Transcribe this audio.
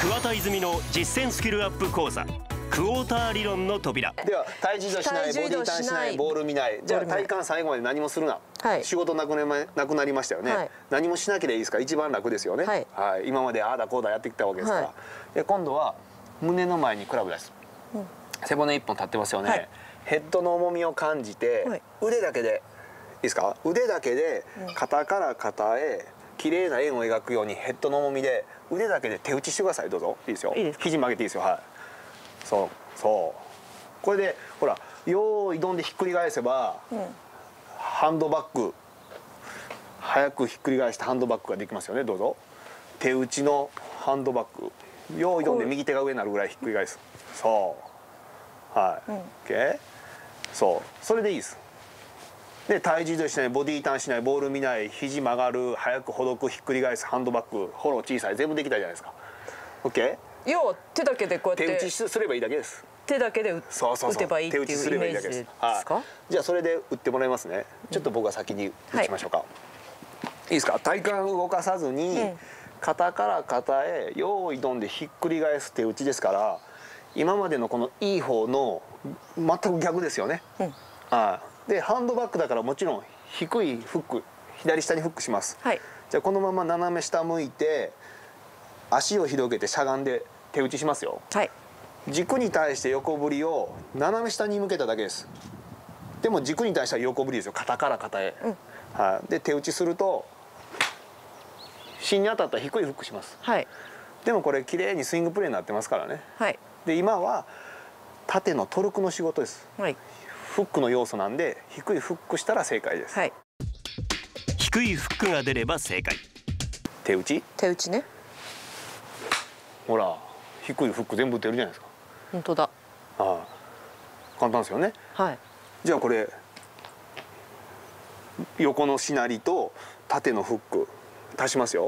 桑田泉の実践スキルアップ講座クォーター理論の扉。では体重移動しない。ボディターンしないボール見ない。じゃあ体幹最後まで何もするな、はい。仕事なく,、ねま、なくなりましたよね、はい。何もしなければいいですか？ら一番楽ですよね、はい。今までああだこうだやってきたわけですから、はい。で今度は胸の前にクラブです、背骨一本立ってますよね、はい。ヘッドの重みを感じて、はい。腕だけでいいですか？腕だけで肩から肩へ綺麗な円を描くようにヘッドの重みで腕だけで手打ちしてください。どうぞ。いいですよ。いいですか？肘曲げていいですよ。はい。そう。そう。これでほらよーいどんでひっくり返せば、ハンドバッグ早くひっくり返してハンドバッグができますよね。どうぞ。手打ちのハンドバッグ。よーいどんで右手が上になるぐらいひっくり返す。そう。はい、OK そう。それでいいですで体重移動しないボディターンしないボール見ない肘曲がる早くほどくひっくり返すハンドバッグフォロー小さい全部できたじゃないですか。OK 要は手だけでこうやって手打ちすればいいだけです。手だけで打てばいいって手打ちすいうイればいいだけでメージです。はい。かじゃあそれで打ってもらいますね。ちょっと僕が先に打ちましょうか、い、いですか？体幹動かさずに、うん肩から肩へ用意どんでひっくり返す手打ちですから今までのこのいい方の全く逆ですよね、うん。はいでハンドバッグだからもちろん低いフック左下にフックします、はい。じゃあこのまま斜め下向いて足を広げてしゃがんで手打ちしますよ。はい。軸に対して横振りを斜め下に向けただけです。でも軸に対しては横振りですよ。肩から肩へ、はい、で手打ちすると芯に当たったら低いフックします。はい。でもこれ綺麗にスイングプレーになってますからね。はい。で今は縦のトルクの仕事です。はいフックの要素なんで低いフックしたら正解です、はい。低いフックが出れば正解。手打ち？手打ちね。ほら低いフック全部打てるじゃないですか。本当だ。はい簡単ですよね。はい。じゃあこれ横のしなりと縦のフック足しますよ